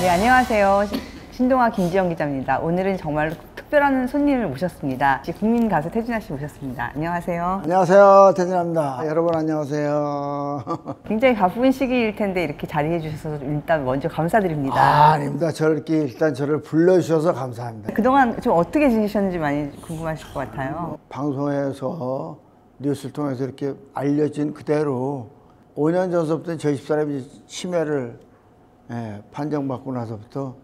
네, 안녕하세요. 시- 신동아 김지영 기자입니다. 오늘은 정말로 특별한 손님을 모셨습니다. 국민 가수 태진아 씨 모셨습니다. 안녕하세요. 안녕하세요. 태진아입니다. 여러분 안녕하세요. 굉장히 바쁜 시기일 텐데 이렇게 자리해 주셔서 일단 먼저 감사드립니다. 아, 아닙니다. 저렇게 일단 저를 불러주셔서 감사합니다. 그동안 좀 어떻게 지내셨는지 많이 궁금하실 것 같아요. 방송에서 뉴스를 통해서 이렇게 알려진 그대로 5년 전서부터 저희 집사람이 치매를 예, 판정받고 나서부터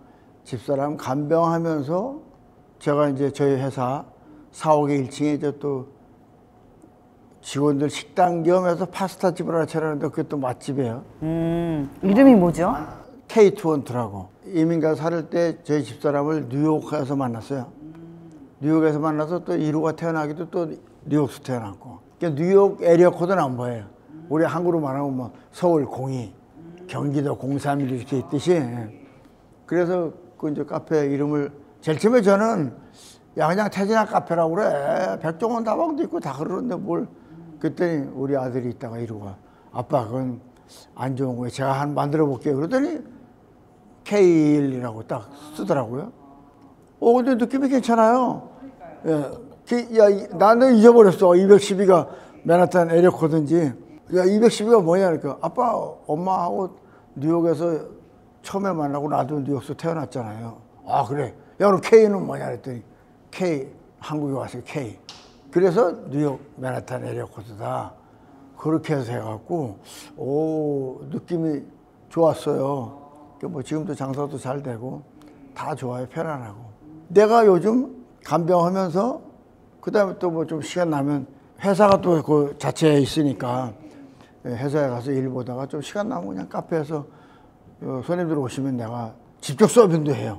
집사람 간병하면서 제가 이제 저희 회사 사옥의 1층에 이제 또 직원들 식당 겸해서 파스타 집을 하나 차렸는데 그게 또 맛집이에요. 음, 이름이 뭐죠? K2원트라고 이민가 살을 때 저희 집사람을 뉴욕에서 만났어요. 뉴욕에서 만나서 또 이루가 태어나기도 또 뉴욕에서 태어났고 그러니까 뉴욕 에리어 코드는 안 보여요. 우리 한국으로 말하면 뭐 서울 02, 경기도 031 이렇게 있듯이. 예. 그래서 그 이제 카페 이름을 제일 처음에 저는 야 그냥 태진아 카페라고 그래. 백종원 다방도 있고 다 그러는데 뭘. 그랬더니 우리 아들이 있다가 이루가 아빠 그건 안 좋은 거예요 제가 한 만들어 볼게요. 그러더니 K1이라고 딱 쓰더라고요. 어 근데 느낌이 괜찮아요. 예. 그, 야 이- 나는 잊어버렸어. 212가 맨하탄 에리어 코드인지 야 212가 뭐냐 그러니까 아빠 엄마하고 뉴욕에서 처음에 만나고 나도 뉴욕에서 태어났잖아요. 아 그래. 야 그럼 K는 뭐냐 그랬더니 K 한국에 왔어요 K. 그래서 뉴욕 맨하탄 에리어 코드다. 그렇게 해서 해갖고 오 느낌이 좋았어요. 그뭐 지금도 장사도 잘 되고 다 좋아요 편안하고. 내가 요즘 간병하면서 그 다음에 또 뭐 좀 시간 나면 회사가 또 그 자체에 있으니까 예, 회사에 가서 일 보다가 좀 시간 나면 그냥 카페에서 어, 손님들 오시면 내가 직접 서빙도 해요.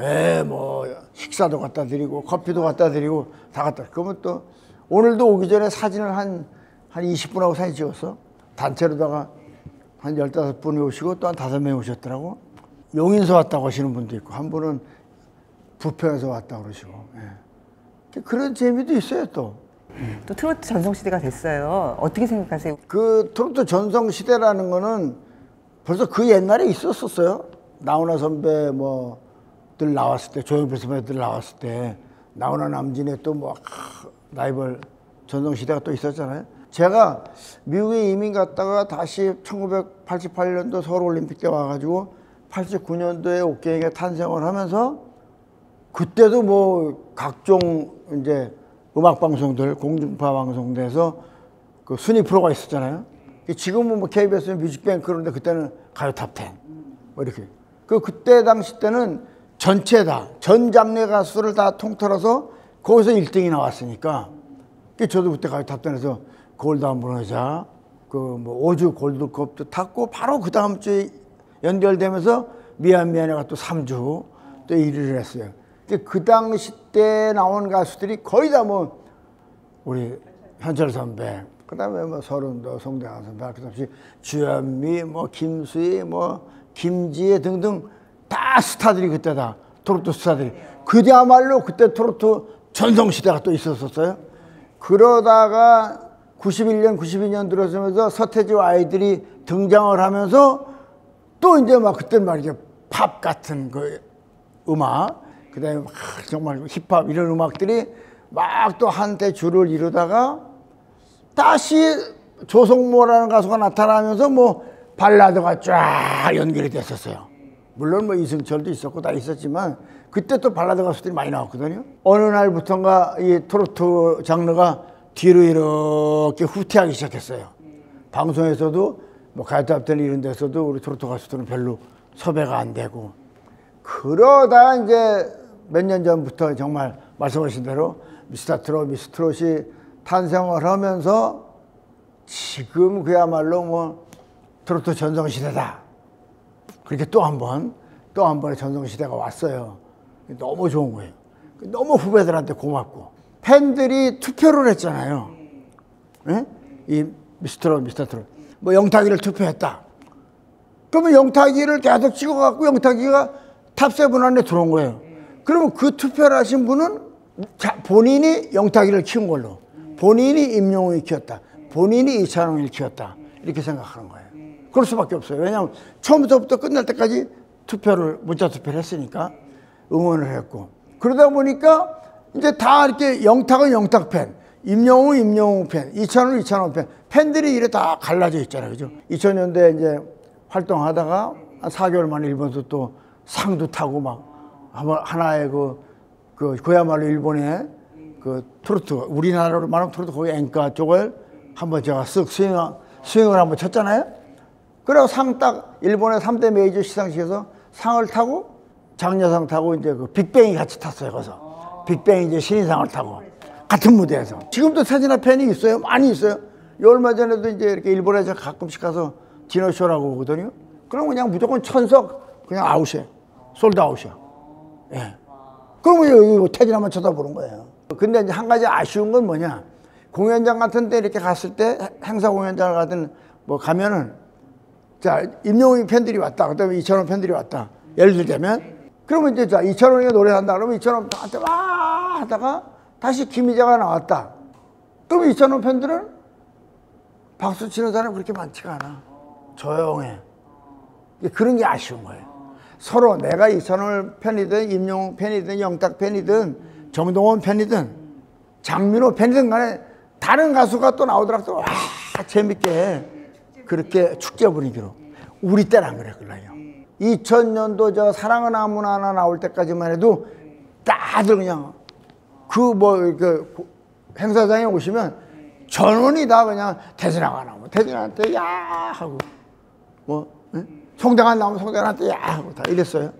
예, 뭐 식사도 갖다 드리고 커피도 갖다 드리고 다 갖다. 그러면 또 오늘도 오기 전에 사진을 한한 20분하고 사진 찍었어. 단체로다가 한 15분이 오시고 또 한 5명이 오셨더라고. 용인서 왔다고 하시는 분도 있고 한 분은 부평에서 왔다고 그러시고. 예. 그런 재미도 있어요 또. 또 트로트 전성시대가 됐어요. 어떻게 생각하세요? 그 트로트 전성 시대라는 거는 벌써 그 옛날에 있었었어요. 나훈아 선배 뭐들 나왔을 때 조용필 선배들 나왔을 때 나훈아 남진의 또뭐 라이벌 전성 시대가 또 있었잖아요. 제가 미국에 이민 갔다가 다시 1988년도 서울 올림픽 때 와가지고 89년도에 옥경이가 탄생을 하면서 그때도 뭐 각종 이제 음악 방송들 공중파 방송대에서 그 순위 프로가 있었잖아요. 지금은 뭐 KBS 뮤직뱅크 그런데 그때는 가요 탑10 뭐 이렇게. 그 그때 당시 때는 전체 다 전 장르 가수를 다 통틀어서 거기서 1등이 나왔으니까 그 저도 그때 가요 탑10에서 골드 한번 하자 그뭐 5주 골드컵도 탔고 바로 그 다음 주에 연결되면서 미안 미안해가 또 3주 또 1위를 했어요. 그 당시 때 나온 가수들이 거의 다 뭐 우리 현철 선배, 그 다음에 뭐 설운도 송대관 선배, 할것 없이 주현미, 뭐 김수희, 뭐 김지혜 등등 다 스타들이 그때 다 트로트 스타들이 그야말로 그때 트로트 전성 시대가 또 있었었어요. 그러다가 91년, 92년 들어서면서 서태지와 아이들이 등장을 하면서 또 이제 막 그때 말이죠 팝 같은 그 음악 그 다음에 막 정말 힙합 이런 음악들이 막 또 한때 줄을 이루다가 다시 조성모라는 가수가 나타나면서 뭐 발라드가 쫙 연결이 됐었어요. 물론 뭐 이승철도 있었고 다 있었지만 그때 또 발라드 가수들이 많이 나왔거든요. 어느 날부터인가 이 트로트 장르가 뒤로 이렇게 후퇴하기 시작했어요. 방송에서도 뭐 가요톱텐 이런 데서도 우리 트로트 가수들은 별로 섭외가 안 되고 그러다 이제 몇 년 전부터 정말 말씀하신 대로 미스터 트롯, 미스 트롯이 탄생을 하면서 지금 그야말로 뭐 트로트 전성시대다. 그렇게 또 한 번, 또 한 번의 전성시대가 왔어요. 너무 좋은 거예요. 너무 후배들한테 고맙고. 팬들이 투표를 했잖아요. 예? 이 미스터 미스터 트롯. 뭐 영탁이를 투표했다. 그러면 영탁이를 계속 찍어갖고 영탁이가 top seven 안에 들어온 거예요. 그러면 그 투표를 하신 분은 자, 본인이 영탁이를 키운 걸로, 본인이 임영웅이 키웠다, 본인이 이찬원을 키웠다 이렇게 생각하는 거예요. 그럴 수밖에 없어요. 왜냐하면 처음부터 끝날 때까지 투표를 문자 투표를 했으니까 응원을 했고 그러다 보니까 이제 다 이렇게 영탁은 영탁 팬, 임영웅 임영웅 팬, 이찬원 이찬원 팬 팬들이 이래 다 갈라져 있잖아요, 그죠? 2000년대 이제 활동하다가 한 4개월 만에 일본에서 또 상도 타고 막 하나의 그, 그 그야말로 일본의 그 트로트 우리나라로 말하면 트로트 거기 앵가 쪽을 한번 제가 쓱 스윙 스윙을 한번 쳤잖아요. 그리고 상 딱 일본의 3대 메이저 시상식에서 상을 타고 장려상 타고 이제 그 빅뱅이 같이 탔어요. 거기서 빅뱅이 이제 신인상을 타고 같은 무대에서 지금도 태진아 팬이 있어요. 많이 있어요. 요 얼마 전에도 이제 이렇게 일본에서 가끔씩 가서 디너쇼라고 오거든요. 그럼 그냥 무조건 천석 그냥 아웃이에요. sold out이야. 예. 그러면 여기 태진아만 쳐다보는 거예요. 근데 이제 한 가지 아쉬운 건 뭐냐. 공연장 같은 데 이렇게 갔을 때 행사 공연장을 가든 뭐 가면은 자, 임영웅 팬들이 왔다. 그 다음에 이찬원 팬들이 왔다. 예를 들자면, 그러면 이제 자, 이찬원이 노래한다. 그러면 이찬원 나한테 와! 하다가 다시 김희자가 나왔다. 그럼 이찬원 팬들은 박수 치는 사람이 그렇게 많지가 않아. 조용해. 그런 게 아쉬운 거예요. 서로 내가 이찬원 팬이든 임영웅 팬이든 영탁 팬이든 정동원 팬이든 장민호 팬이든 간에 다른 가수가 또 나오더라도 와 재밌게 그렇게 축제 분위기로 우리 때는 안 그랬거든요. 2000년도 저 사랑은 아무나 하나 나올 때까지만 해도 다들 그냥 그 뭐그 행사장에 오시면 전원이 다 그냥 태진아가 나오면 태진아한테 야 하고 뭐 응? 송대관 나오면 송대관한테 야 하고 다 이랬어요.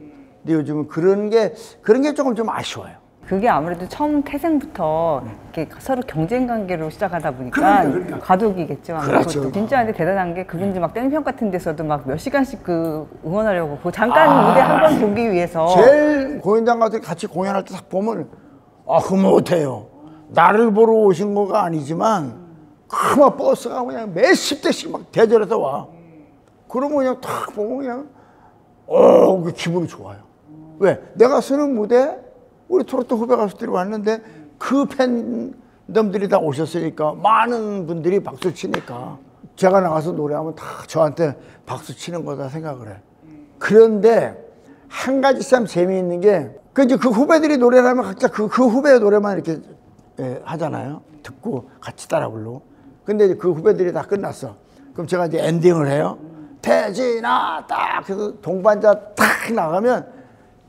근데 요즘은 그런 게 그런 게 조금 좀 아쉬워요. 그게 아무래도 처음 태생부터 이렇게 서로 경쟁 관계로 시작하다 보니까 그러니까, 그러니까. 아무래도 그렇죠. 그것도. 진짜 근데 대단한 게 그분들 막 땡평 같은 데서도 막 몇 시간씩 그 응원하려고 그 잠깐 무대 한 번 보기 위해서 제일 공연장 가서 같이 공연할 때 딱 보면 아, 그 못해요. 나를 보러 오신 거가 아니지만 그막 버스가 그냥 몇십 대씩 막 대절해서 와. 그러면 그냥 탁 보면 그냥 어, 그 기분이 좋아요. 왜? 내가 쓰는 무대 우리 트로트 후배 가수들이 왔는데 그 팬덤들이 다 오셨으니까 많은 분들이 박수 치니까 제가 나가서 노래하면 다 저한테 박수 치는 거다 생각을 해. 그런데 한 가지 참 재미있는 게, 그 이제 그 후배들이 노래를 하면 각자 그, 그 후배의 노래만 이렇게 예, 하잖아요. 듣고 같이 따라 부르고. 근데 이제 그 후배들이 다 끝났어. 그럼 제가 이제 엔딩을 해요. 태진아, 딱 해서 동반자 탁 나가면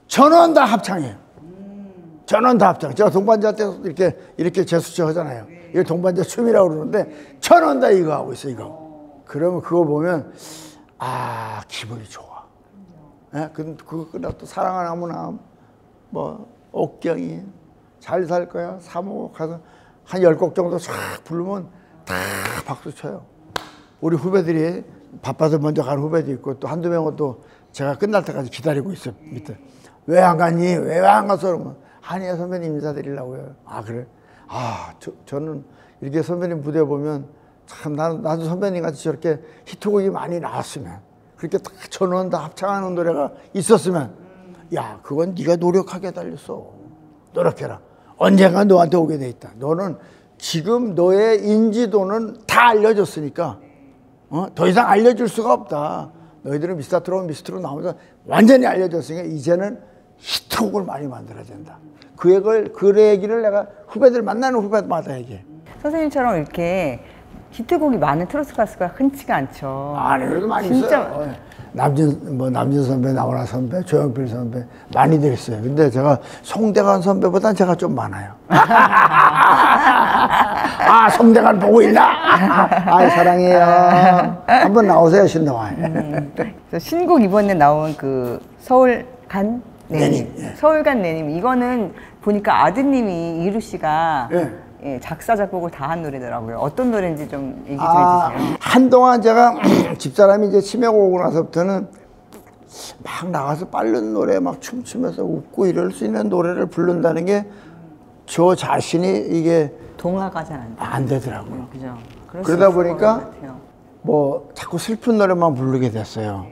전원 다 합창해요. 전원 다 합창. 제가 동반자 때 이렇게, 이렇게 제수처 하잖아요. 이게 동반자 춤이라고 그러는데 전원 다 이거 하고 있어, 이거. 그러면 그거 보면, 아, 기분이 좋아. 예? 그, 그거 끝나고 또 사랑은 아무나, 뭐, 옥경이, 잘 살 거야, 사모 가서 한 열 곡 정도 싹 부르면 다 박수 쳐요. 우리 후배들이 바빠서 먼저 가는 후배도 있고 또 한두 명은 또 제가 끝날 때까지 기다리고 있어, 밑에. 왜 안 갔니? 왜 안 갔어? 그러면 한이야 선배님 인사드리려고요. 아, 그래? 아, 저, 저는 이렇게 선배님 무대 보면 참 나도, 나도 선배님 같이 저렇게 히트곡이 많이 나왔으면 그렇게 딱 전원 다 합창하는 노래가 있었으면 야, 그건 네가 노력하게 달렸어. 노력해라. 언젠가 너한테 오게 돼 있다. 너는 지금 너의 인지도는 다 알려졌으니까 어? 더 이상 알려줄 수가 없다. 너희들은 미스터트롯 미스트로 나오면서 완전히 알려졌으니까 이제는 히트곡을 많이 만들어야 된다. 그 얘기를, 그 얘기를 내가 후배들 만나는 후배마다 얘기해. 선생님처럼 이렇게 히트곡이 많은 트로트 가수가 흔치가 않죠. 아니, 그래도 많이 진짜 있어요. 어, 남진, 뭐, 남진 선배, 나훈아 선배, 조영필 선배, 많이들 있어요. 근데 제가 송대관 선배보단 제가 좀 많아요. 아, 송대관 보고 있나? 아, 사랑해요. 한번 나오세요, 신동아. 그래서 신곡 이번에 나온 그 서울 간 내님, 내님, 예. 서울 간 내님 이거는 보니까 아드님이 이루 씨가 예. 예, 작사 작곡을 다 한 노래더라고요. 어떤 노래인지 좀 얘기 좀 아, 해주세요. 한동안 제가 집사람이 이제 치매가 오고 나서부터는 막 나가서 빠른 노래 막 춤추면서 웃고 이럴 수 있는 노래를 부른다는 게 저 자신이 이게 동화가 잘 안 되더라고요. 그죠? 그럴 수 그러다 보니까. 뭐 자꾸 슬픈 노래만 부르게 됐어요.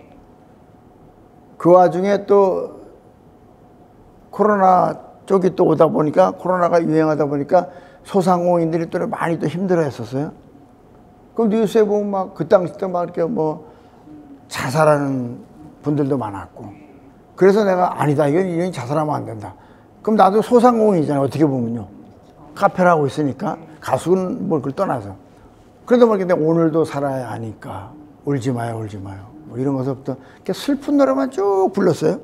그 와중에 또 코로나 쪽이 또 오다 보니까 코로나가 유행하다 보니까 소상공인들이 또 많이 또 힘들어 했었어요. 그럼 뉴스에 보면 막 그 당시 때 막 이렇게 뭐 자살하는 분들도 많았고 그래서 내가 아니다 이건 이건 자살하면 안 된다. 그럼 나도 소상공인이잖아요. 어떻게 보면요. 카페를 하고 있으니까 가수는 뭘 그걸 떠나서. 그래도 모르겠는데 오늘도 살아야 하니까 울지 마요 울지 마요 뭐 이런 것부터 슬픈 노래만 쭉 불렀어요.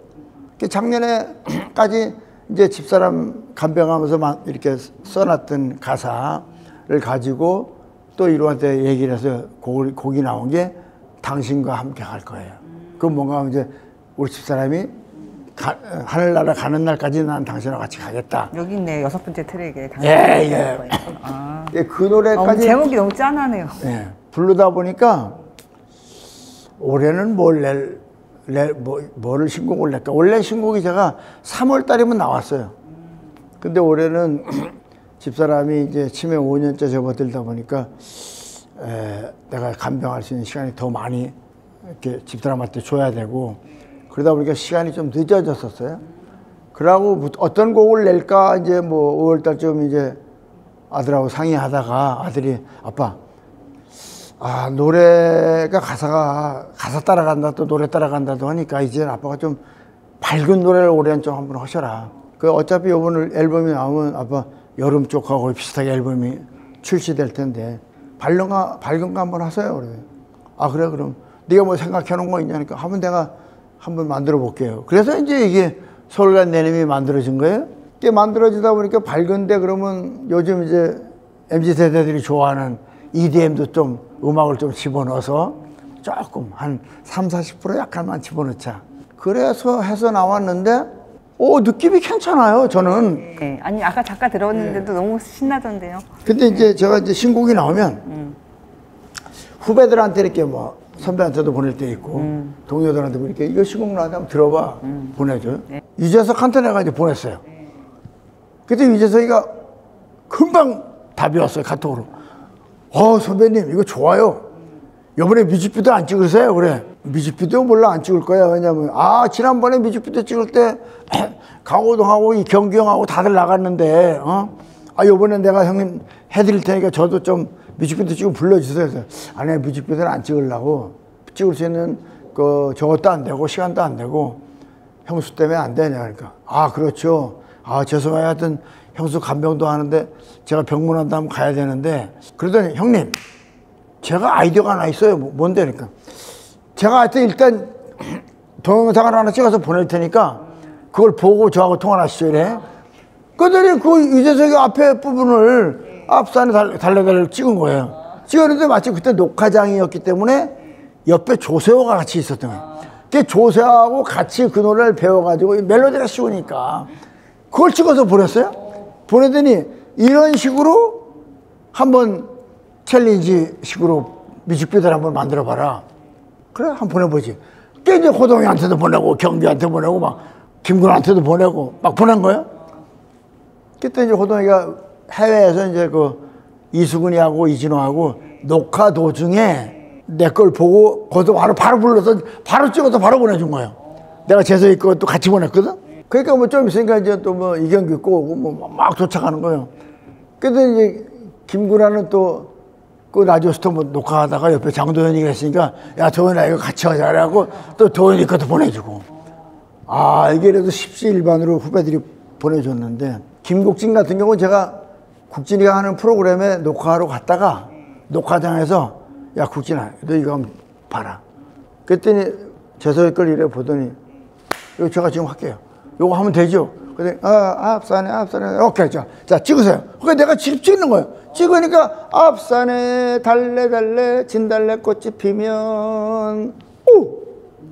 작년에까지 이제 집사람 간병하면서 막 이렇게 써놨던 가사를 가지고 또 이루한테 얘기를 해서 곡이, 곡이 나온 게 당신과 함께 갈 거예요. 그 뭔가 이제 우리 집사람이 가- 하늘나라 가는 날까지 난 당신과 같이 가겠다. 여기 있네 여섯 번째 트랙에 예, 예. 아, 예, 그 어, 노래까지 제목이 너무 짠하네요. 예, 부르다 보니까 올해는 뭘 낼, 낼 뭐, 뭐를 신곡을 낼까? 원래 신곡이 제가 3월 달이면 나왔어요. 근데 올해는 집사람이 이제 치매 5년째 접어들다 보니까 에, 내가 간병할 수 있는 시간이 더 많이 이렇게 집사람한테 줘야 되고 그러다 보니까 시간이 좀 늦어졌었어요. 그러고 부- 어떤 곡을 낼까 이제 뭐 5월 달쯤 이제 아들하고 상의하다가 아들이 아빠 아 노래가 가사가 가사 따라간다 또 노래 따라간다도 하니까 이제 아빠가 좀 밝은 노래를 올해는 좀 한번 하셔라. 그 어차피 이번 앨범이 나오면 아빠 여름 쪽하고 비슷하게 앨범이 출시될 텐데 밝은 거 밝은 거 한번 하세요. 그래. 아 그래 그럼 네가 뭐 생각해 놓은 거 있냐니까 한번 내가 한번 만들어 볼게요. 그래서 이제 이게 서울간 내님이 만들어진 거예요. 이게 만들어지다 보니까 밝은데 그러면 요즘 이제 MZ 세대들이 좋아하는 EDM도 좀 음악을 좀 집어넣어서 조금 한 3, 40% 약간만 집어넣자. 그래서 해서 나왔는데 오 느낌이 괜찮아요. 저는. 네. 아니 아까 잠깐 들었는데도 너무 신나던데요. 근데 이제 제가 이제 신곡이 나오면 후배들한테 이렇게 뭐 선배한테도 보낼 때 있고 동료들한테 뭐 이렇게 이거 신곡 나왔는데 한번 들어봐 보내줘요. 유재석한테 내가 이제 보냈어요. 그때 유재석이가 금방 답이 왔어요 카톡으로. 어 선배님 이거 좋아요. 이번에 뮤직비디오 안 찍으세요? 그래. 뮤직비디오 몰라 안 찍을 거야. 왜냐면 아 지난번에 뮤직비디오 찍을 때 강호동하고 이 경기 형하고 다들 나갔는데 어? 아 요번에 내가 형님 해드릴 테니까 저도 좀 뮤직비디오 찍고 불러주세요. 그래서 아니 뮤직비디오는 안 찍으려고 찍을 수 있는 그 저것도 안 되고 시간도 안 되고 형수 때문에 안 되냐 그러니까 아 그렇죠 아 죄송해요 하여튼 형수 간병도 하는데 제가 병문안도 한번 가야 되는데 그러더니 형님 제가 아이디어가 하나 있어요. 뭐- 뭔데? 그러니까 제가 하여튼 일단 동영상을 하나 찍어서 보낼 테니까 그걸 보고 저하고 통화하시죠. 이래. 그러더니 그 유재석이 앞에 부분을 앞산에 달- 달래달래 찍은 거예요. 찍었는데 마치 그때 녹화장이었기 때문에 옆에 조세호가 같이 있었던 거예요. 그 조세호하고 같이 그 노래를 배워가지고 이 멜로디가 쉬우니까 그걸 찍어서 보냈어요 보내더니 이런 식으로 한번 챌린지 식으로 뮤직비디오를 한번 만들어 봐라. 그래, 한번 보내보지. 그 이제 호동이한테도 보내고, 경비한테 보내고, 막, 김군한테도 보내고, 막 보낸 거예요. 그때 이제 호동이가 해외에서 이제 그 이수근이하고 이진호하고 녹화 도중에 내 걸 보고, 거기서 바로, 바로 불러서, 바로 찍어서 바로 보내준 거예요. 내가 재석이 것도 같이 보냈거든? 그러니까 뭐 좀 있으니까 이제 또 뭐 이경규 꼬고 뭐 막 도착하는 거예요. 그래도 이제 김구라는 또 그 라디오 스토 뭐 녹화하다가 옆에 장도연이가 있으니까 야 도연아 이거 같이 하자라고 또 도연이 것도 보내주고 아 이게 그래도 십시일반으로 후배들이 보내줬는데 김국진 같은 경우는 제가 국진이가 하는 프로그램에 녹화하러 갔다가 녹화장에서 야 국진아 너 이거 한번 봐라 그랬더니 재석이 걸 이래 보더니 이거 제가 지금 할게요. 이거 하면 되죠? 근데 아, 앞산에 앞산에 오케이 자, 자 찍으세요. 그러니까 내가 직접 찍는 거예요. 찍으니까 앞산에 달래 달래 진달래 꽃이 피면 오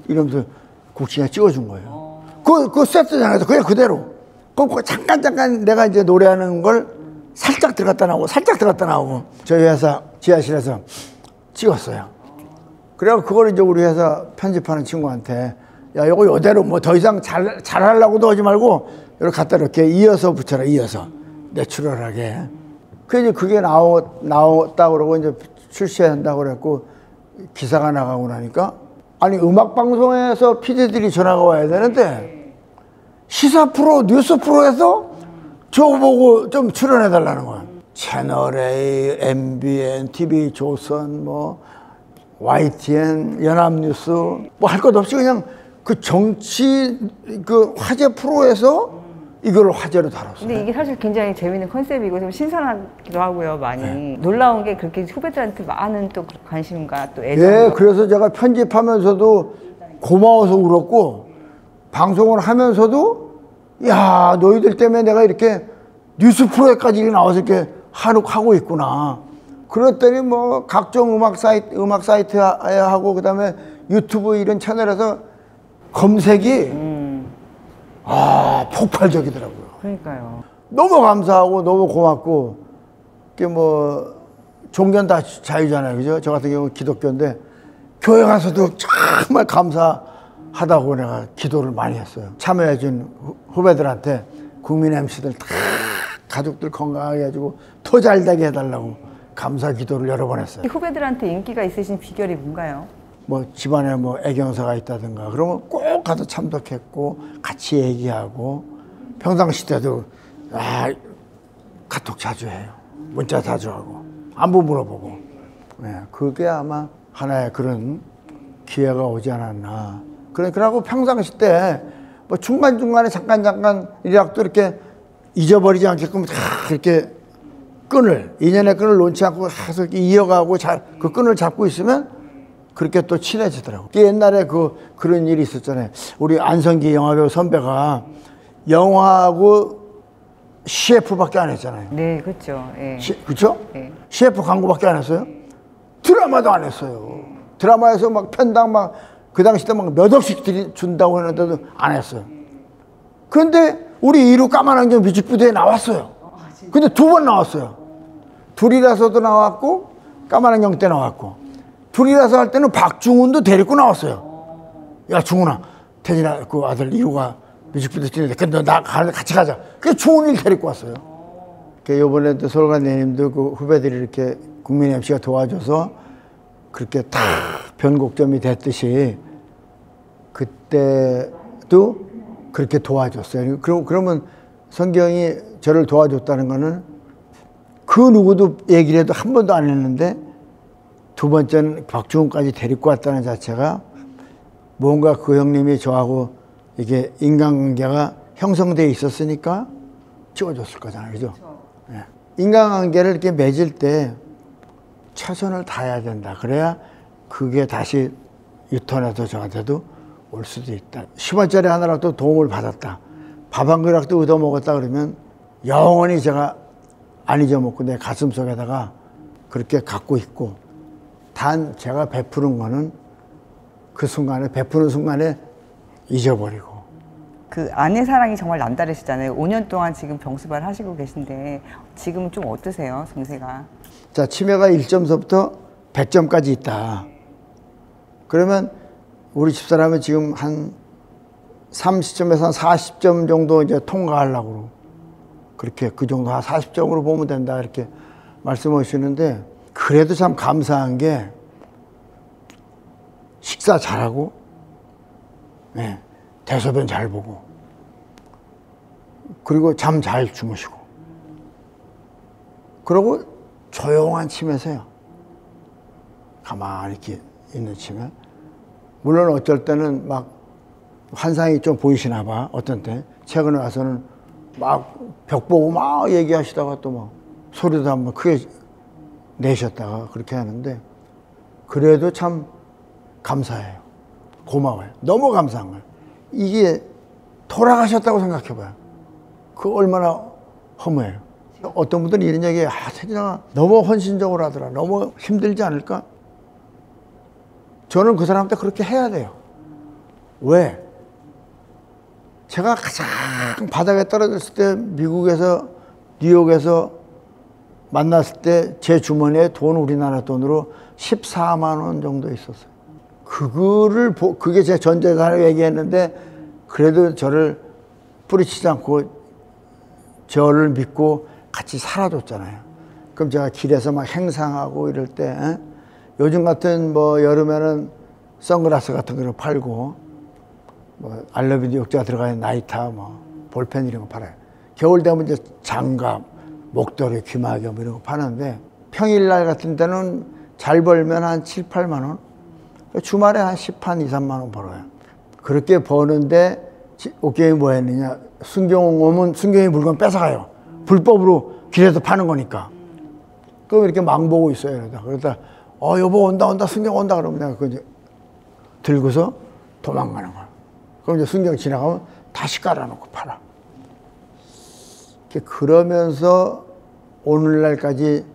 이러면서 국진이가 찍어준 거예요. 그, 그 세트장에서 그냥 그대로. 그, 그 잠깐 잠깐 내가 이제 노래하는 걸 살짝 들어갔다 나오고 살짝 들어갔다 나오고 저희 회사 지하실에서 찍었어요. 그래갖고 그걸 이제 우리 회사 편집하는 친구한테 야 요거 이대로 뭐 더 이상 잘 잘하려고도 하지 말고 이렇게 갖다 이렇게. 이어서 붙여라 이어서. 내추럴하게. 그 이제 그게 나오 나왔다 그러고 이제 출시한다 그랬고 기사가 나가고 나니까. 아니 음악 방송에서 PD들이 전화가 와야 되는데 시사 프로 뉴스 프로에서 저거 보고 좀 출연해 달라는 거야. 채널 A, MBN, TV 조선 뭐 YTN, 연합뉴스 뭐 할 것 없이 그냥 그 정치 그 화제 프로에서 이걸 화제로 다뤘어요. 근데 이게 사실 굉장히 재밌는 컨셉이고 좀 신선하기도 하고요, 많이. 네. 놀라운 게 그렇게 후배들한테 많은 또 관심과 또 애정. 예, 그래서 제가 편집하면서도 고마워서 울었고 방송을 하면서도 야 너희들 때문에 내가 이렇게 뉴스 프로에까지 나와서 이렇게 하고 하고 있구나. 그랬더니 뭐 각종 음악 사이트 음악 사이트에 하고 그다음에 유튜브 이런 채널에서 검색이 아 폭발적이더라고요. 그러니까요. 너무 감사하고 너무 고맙고 그게 뭐 종교는 다 자유잖아요 그죠 저 같은 경우 는 기독교인데 교회 가서도 정말 감사하다고 내가 기도를 많이 했어요 참여해준 후- 후배들한테 국민 MC들 다 가족들 건강하게 해주고 더 잘 되게 해달라고 감사 기도를 여러 번 했어요 이 후배들한테 인기가 있으신 비결이 뭔가요? 뭐 집안에 뭐 애경사가 있다든가 그러면 꼭 가서 참석했고 같이 얘기하고 평상시 때도 아 카톡 자주 해요. 문자 자주 하고 안부 물어보고. 예, 그게 아마 하나의 그런 기회가 오지 않았나. 그래 그러고 평상시 때 뭐 중간 중간에 잠깐 잠깐 이래도 이렇게 잊어버리지 않게끔 다 이렇게 끈을 인연의 끈을 놓지 않고 계속 이어가고 잘 그 끈을 잡고 있으면 그렇게 또 친해지더라고. 그 옛날에 그 그런 일이 있었잖아요. 우리 안성기 영화배우 선배가 영화하고 CF밖에 안 했잖아요. 네, 그렇죠. 예. 그렇죠? 네. CF 광고밖에 안 했어요. 드라마도 안 했어요. 드라마에서 막 편당 막 그 당시 때 막 몇 억씩 준다고 했는데도 안 했어요. 그런데 우리 이루 까만 안경 뮤직비디오에 나왔어요. 근데 두 번 나왔어요. 둘이라서도 나왔고 까만 안경 때 나왔고 둘이라서 할 때는 박중훈도 데리고 나왔어요. 야 중훈아, 태진아 그 아들 이루가 뮤직비디오 찍는데 근데 나 가- 같이 가자. 그래서 중훈이를 데리고 왔어요. 그 이번에도 서울관 내님도 그 후배들이 이렇게 국민 MC가 도와줘서 그렇게 다 변곡점이 됐듯이 그때도 그렇게 도와줬어요. 그럼 그러면 성경이 저를 도와줬다는 거는 그 누구도 얘기를 해도 한 번도 안 했는데 두 번째는 박주훈까지 데리고 왔다는 자체가 뭔가 그 형님이 저하고 이게 인간관계가 형성돼 있었으니까 찍어줬을 거잖아요. 그죠? 예. 인간관계를 이렇게 맺을 때 최선을 다해야 된다. 그래야 그게 다시 유턴해서 저한테도 올 수도 있다. 10원짜리 하나라도 도움을 받았다. 밥 한 그릇도 얻어 먹었다 그러면 영원히 제가 안 잊어먹고 내 가슴 속에다가 그렇게 갖고 있고 단 제가 베푸는 거는 그 순간에 베푸는 순간에 잊어버리고 그 아내 사랑이 정말 남다르시잖아요. 5년 동안 지금 병수발 하시고 계신데 지금 좀 어떠세요, 정세가? 자, 치매가 1점서부터 100점까지 있다. 그러면 우리 집사람은 지금 한 30점에서 한 40점 정도 이제 통과하려고 그렇게 그 정도 한 40점으로 보면 된다 이렇게 말씀하시는데 그래도 참 감사한 게 식사 잘하고 네, 대소변 잘 보고 그리고 잠 잘 주무시고 그리고 조용한 침에서요. 가만히 이렇게 있는 침에. 물론 어쩔 때는 막 환상이 좀 보이시나 봐. 어떤 때. 최근에 와서는 막 벽 보고 막 얘기하시다가 또 막 소리도 한번 크게 내셨다가 그렇게 하는데 그래도 참 감사해요. 고마워요. 너무 감사한 거예요. 이게 돌아가셨다고 생각해 봐요. 그 얼마나 허무해요. 어떤 분들은 이런 얘기, 아, 태진아, 너무 헌신적으로 하더라. 너무 힘들지 않을까? 저는 그 사람한테 그렇게 해야 돼요. 왜? 제가 가장 바닥에 떨어졌을 때 미국에서, 뉴욕에서 만났을 때 제 주머니에 돈, 우리나라 돈으로 14만 원 정도 있었어요. 그거를, 보, 그게 제 전재산을 얘기했는데, 그래도 저를 뿌리치지 않고 저를 믿고 같이 살아줬잖아요. 그럼 제가 길에서 막 행상하고 이럴 때 에? 요즘 같은 뭐 여름에는 선글라스 같은 거를 팔고 뭐 알러뷰 욕자 들어가 있는 나이타 뭐 볼펜 이런 거 팔아요. 겨울 되면 이제 장갑, 목도리, 귀마개 뭐 이런 거 파는데 평일날 같은 때는 잘 벌면 한 7, 8만 원. 주말에 한 10, 한 2, 3만 원 벌어요. 그렇게 버는데 지- 옥경이 뭐 했느냐. 순경 오면 순경이 물건 뺏어가요. 불법으로 길에서 파는 거니까. 그럼 이렇게 망 보고 있어요. 그러다. 그러다, 어, 여보 온다, 온다, 순경 온다. 그러면 내가 그거 이제 들고서 도망가는 거야. 그럼 이제 순경 지나가면 다시 깔아놓고 팔아. 그러면서 오늘날까지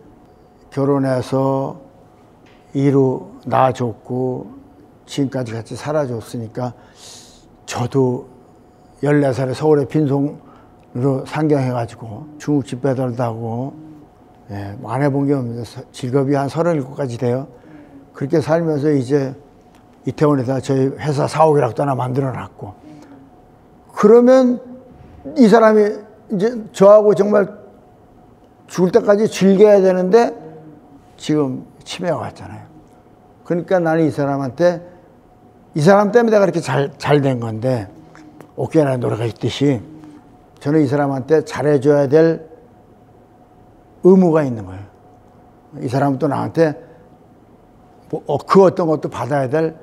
결혼해서 이루 낳아줬고 지금까지 같이 살아줬으니까 저도 14살에 서울에 빈송으로 상경해가지고 중국집 배달도 하고 예, 뭐안 해본 게 없는데 서- 직업이 한 37까지 돼요. 그렇게 살면서 이제 이태원에다 저희 회사 사옥이라도 하나 만들어 놨고 그러면 이 사람이 이제 저하고 정말 죽을 때까지 즐겨야 되는데 지금 치매가 왔잖아요. 그러니까 나는 이 사람한테 이 사람 때문에 내가 이렇게 잘, 잘 된 건데 오케이라는 노래가 있듯이 저는 이 사람한테 잘해줘야 될 의무가 있는 거예요. 이 사람은 또 나한테 뭐, 어, 그 어떤 것도 받아야 될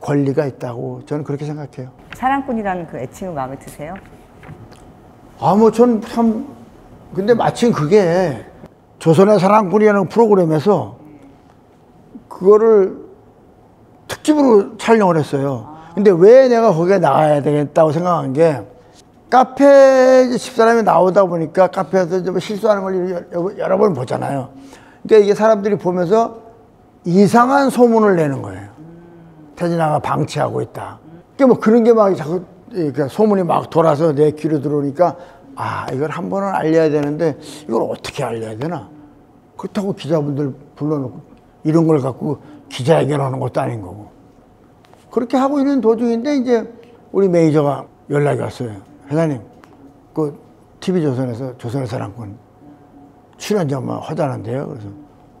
권리가 있다고 저는 그렇게 생각해요. 사랑꾼이라는 그 애칭은 마음에 드세요? 아, 뭐, 전 참, 근데 마침 그게 조선의 사랑꾼이라는 프로그램에서 그거를 특집으로 촬영을 했어요. 근데 왜 내가 거기에 나가야 되겠다고 생각한 게 카페 집사람이 나오다 보니까 카페에서 이제 뭐 실수하는 걸 여러, 여러 번 보잖아요. 그러니까 이게 사람들이 보면서 이상한 소문을 내는 거예요. 태진아가 방치하고 있다. 그러니까 뭐 그런 게 막 자꾸 그러니까 소문이 막 돌아서 내 귀로 들어오니까 아 이걸 한 번은 알려야 되는데 이걸 어떻게 알려야 되나? 그렇다고 기자분들 불러놓고 이런 걸 갖고 기자회견하는 것도 아닌 거고 그렇게 하고 있는 도중인데 이제 우리 매니저가 연락이 왔어요. 회장님 그 TV 조선에서 조선의 사랑꾼 출연자만 하자는데요. 그래서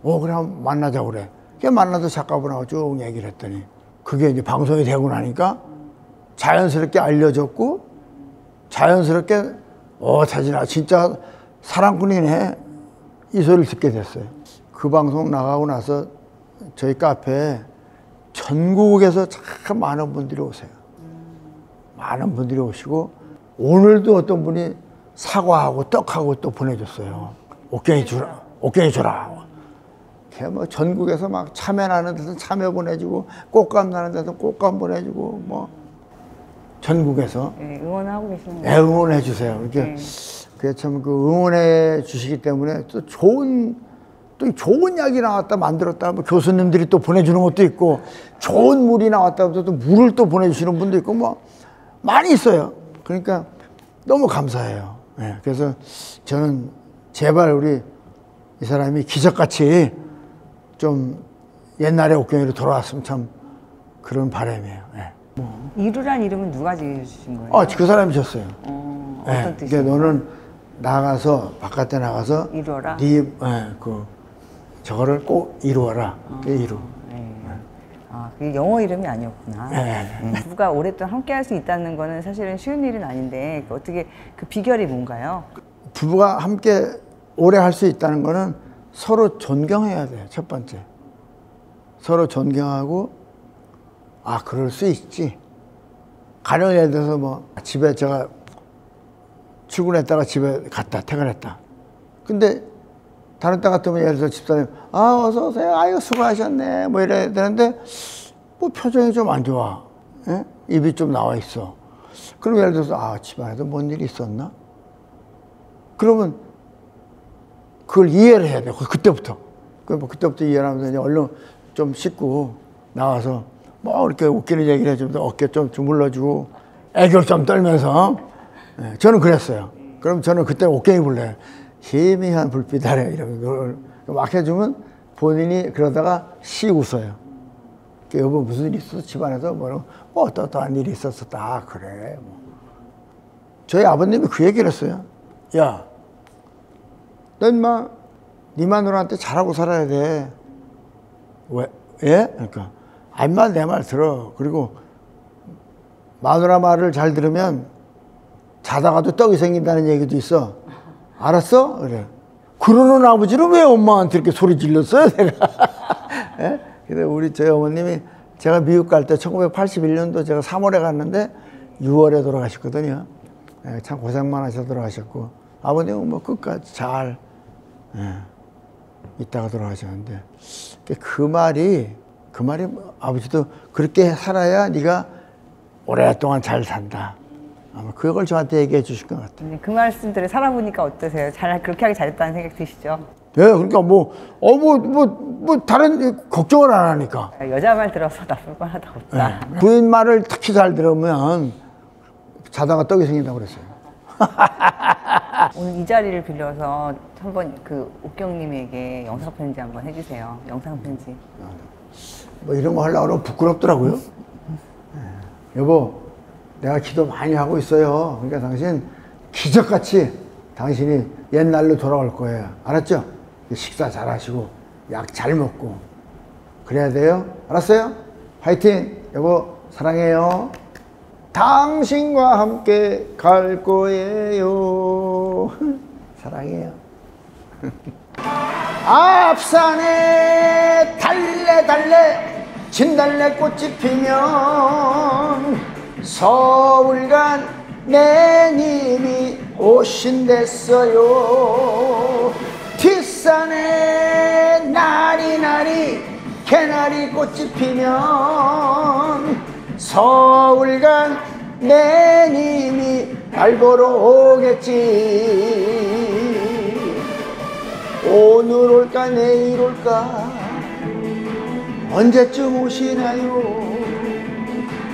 어 그래 한번 만나자고 그래. 그냥 만나서 작가분하고 쭉 얘기를 했더니 그게 이제 방송이 되고 나니까 자연스럽게 알려졌고 자연스럽게 어 태진아 진짜 사랑꾼이네 이 소리를 듣게 됐어요. 그 방송 나가고 나서 저희 카페에 전국에서 참 많은 분들이 오세요. 많은 분들이 오시고 오늘도 어떤 분이 사과하고 떡하고 또 보내줬어요. 옥경이 주라, 옥경이 주라. 걔뭐 전국에서 막 참여 나는 데서 참여 보내주고 꽃감 나는 데서 꽃감 보내주고 뭐 전국에서 네, 응원하고 계시는 거예요? 응원해 주세요. 이렇게 그게 참 그 응원해 주시기 때문에 또 좋은 또 좋은 약이 나왔다 만들었다 뭐 교수님들이 또 보내주는 것도 있고 좋은 물이 나왔다 하면서 또 물을 또 보내주시는 분도 있고 뭐 많이 있어요. 그러니까 너무 감사해요. 예, 그래서 저는 제발 우리 이 사람이 기적같이 좀 옛날에 옥경이로 돌아왔으면 참 그런 바람이에요. 예. 이루란 이름은 누가 지어주신 거예요? 아, 그 사람이 줬어요. 어, 예, 어떤 이게 뜻이에요? 너는 나가서 바깥에 나가서 이루어라? 네, 예, 그 저거를 꼭 이루어라. 그 이루. 네. 아, 그게 영어 이름이 아니었구나. 네. 음, 부부가 오랫동안 함께 할 수 있다는 거는 사실은 쉬운 일은 아닌데 그 어떻게 그 비결이 뭔가요? 부부가 함께 오래 할 수 있다는 거는 서로 존경해야 돼요. 첫 번째. 서로 존경하고 아 그럴 수 있지. 가령 예를 들어서 뭐 집에 제가 출근했다가 집에 갔다 퇴근했다. 근데 다른 때 같으면 예를 들어 집사님 아 어서 오세요. 아이고 수고하셨네. 뭐 이래야 되는데 뭐 표정이 좀 안 좋아. 예? 입이 좀 나와 있어. 그럼 예를 들어서 아 집안에도 뭔 일이 있었나? 그러면 그걸 이해를 해야. 그- 그때부터. 그뭐 그때부터 이해를 하면서 이제 얼른 좀 씻고 나와서 뭐 이렇게 웃기는 얘기를 해주면서 어깨 좀 주물러주고 애교 좀 떨면서 예, 저는 그랬어요. 그럼 저는 그때 옥경이 불러요. 희미한 불빛 아래 이런 걸막 해주면 본인이 그러다가 시 웃어요. 그 여보 무슨 일 있었어? 집안에서 뭐라고 뭐 어떠어떠한 일이 있었었다. 아, 그래. 뭐. 저희 아버님이 그 얘기를 했어요. 야, 너 인마 네 마누라한테 잘하고 살아야 돼. 왜? 예? 그러니까 아 인마 내말 들어. 그리고 마누라 말을 잘 들으면 자다가도 떡이 생긴다는 얘기도 있어. 알았어? 그래. 그러는 아버지는 왜 엄마한테 이렇게 소리 질렀어요? 내가. 예? 근데 우리 저희 어머님이 제가 미국 갈 때 1981년도 제가 3월에 갔는데 6월에 돌아가셨거든요. 예, 참 고생만 하셔 돌아가셨고 아버님은 뭐 끝까지 잘 예, 있다가 돌아가셨는데 그 말이 그 말이 뭐 아버지도 그렇게 살아야 네가 오랫동안 잘 산다. 아마 그걸 저한테 얘기해 주실 것 같아요. 그 말씀들을 살아보니까 어떠세요? 잘 그렇게 하기 잘했다는 생각 드시죠? 예, 그러니까 뭐, 어, 뭐, 뭐, 뭐, 다른 걱정을 안 하니까. 여자 말 들어서 나쁠 만하다 없다. 부인 말을 특히 잘 들으면 자다가 떡이 생긴다고 그랬어요. 오늘 이 자리를 빌려서 한번 그 옥경님에게 영상 편지 한번 해주세요. 영상 편지. 뭐 이런 거 하려고 그러면 부끄럽더라고요. 예. 여보, 내가 기도 많이 하고 있어요. 그러니까 당신 기적같이 당신이 옛날로 돌아올 거예요. 알았죠? 식사 잘 하시고, 약 잘 먹고. 그래야 돼요. 알았어요? 화이팅! 여보, 사랑해요. 당신과 함께 갈 거예요. 사랑해요. 앞산에 달래 달래 진달래꽃이 피면 서울간 내님이 오신댔어요. 뒷산에 나리나리 개나리 꽃이 피면 서울간 내님이 날 보러 오겠지 오늘 올까 내일 올까? 언제쯤 오시나요?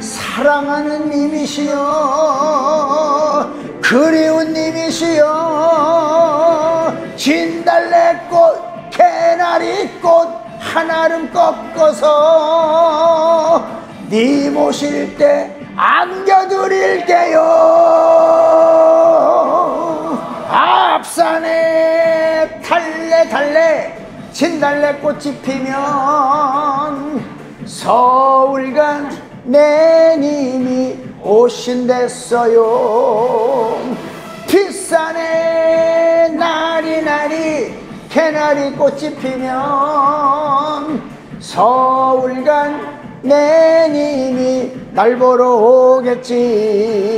사랑하는 님이시여 그리운 님이시여 진달래꽃 개나리꽃 한아름 꺾어서 님 오실 때 안겨드릴게요. 앞산에 달래 달래. 진달래꽃이 피면 서울간 내님이 오신댔어요. 뒷산에 나리나리 개나리꽃이 피면 서울간 내님이 날 보러 오겠지